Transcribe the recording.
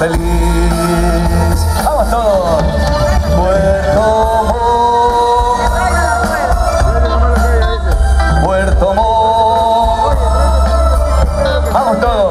feliz. ¡Vamos todos! Muerto Muerto Vamos todos.